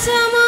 somos